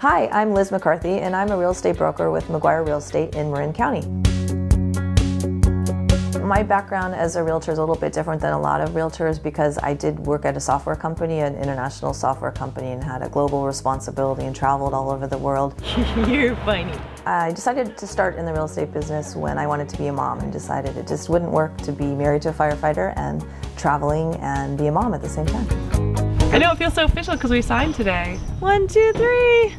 Hi, I'm Liz McCarthy, and I'm a real estate broker with McGuire Real Estate in Marin County. My background as a realtor is a little bit different than a lot of realtors because I did work at a software company, an international software company, and had a global responsibility and traveled all over the world. You're funny. I decided to start in the real estate business when I wanted to be a mom and decided it just wouldn't work to be married to a firefighter and traveling and be a mom at the same time. I know it feels so official because we signed today. One, two, three.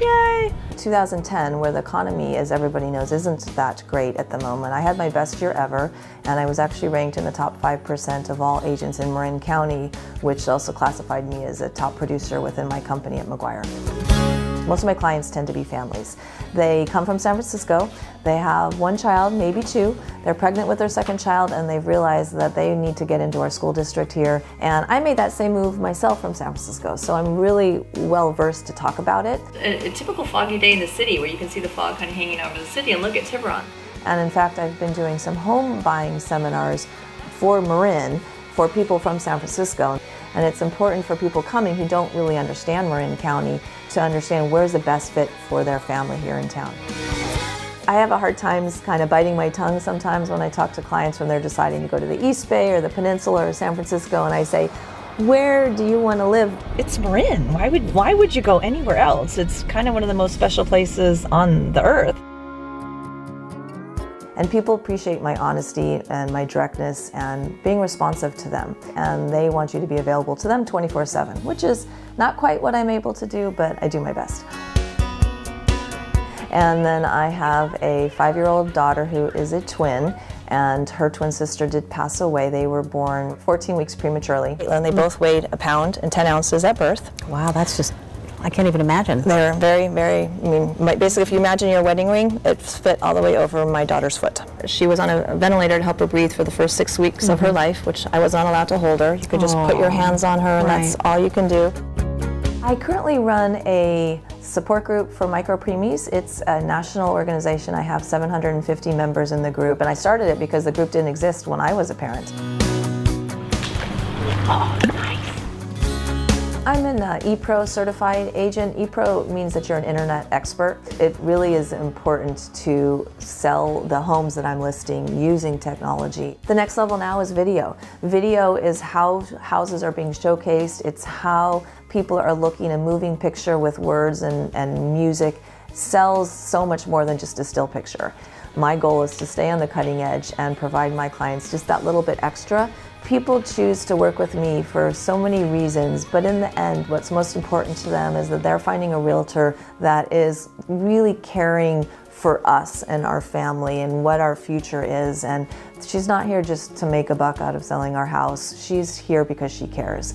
Yay! 2010, where the economy, as everybody knows, isn't that great at the moment. I had my best year ever, and I was actually ranked in the top 5% of all agents in Marin County, which also classified me as a top producer within my company at McGuire. Most of my clients tend to be families. They come from San Francisco, they have one child, maybe two, they're pregnant with their second child, and they've realized that they need to get into our school district here. And I made that same move myself from San Francisco, so I'm really well versed to talk about it. A, a typical foggy day in the city where you can see the fog kind of hanging over the city and look at Tiburon. And in fact, I've been doing some home buying seminars for Marin for people from San Francisco. And it's important for people coming who don't really understand Marin County to understand where's the best fit for their family here in town. I have a hard time kind of biting my tongue sometimes when I talk to clients when they're deciding to go to the East Bay or the Peninsula or San Francisco and I say, where do you want to live? It's Marin. Why would why would you go anywhere else? It's kind of one of the most special places on the earth. And people appreciate my honesty and my directness and being responsive to them. And they want you to be available to them 24 7, which is not quite what I'm able to do, but I do my best. And then I have a five year old daughter who is a twin, and her twin sister did pass away. They were born 14 weeks prematurely, and they both weighed a pound and 10 ounces at birth. Wow, that's just I can't even imagine. They're very, very, I mean, basically if you imagine your wedding ring, it fit all the way over my daughter's foot. She was on a ventilator to help her breathe for the first six weeks mm -hmm. of her mm-hmm. life, which I was not allowed to hold her. You could just Aww. put your hands on her and right. that's all you can do. I currently run a support group for micro preemies. It's a national organization. I have 750 members in the group, and I started it because the group didn't exist when I was a parent. I'm an uh, ePro certified agent. ePro means that you're an internet expert. It really is important to sell the homes that I'm listing using technology. The next level now is video. Video is how houses are being showcased. It's how people are looking a moving picture with words and, and music sells so much more than just a still picture. My goal is to stay on the cutting edge and provide my clients just that little bit extra. People choose to work with me for so many reasons, but in the end, what's most important to them is that they're finding a realtor that is really caring for us and our family and what our future is. And she's not here just to make a buck out of selling our house. She's here because she cares.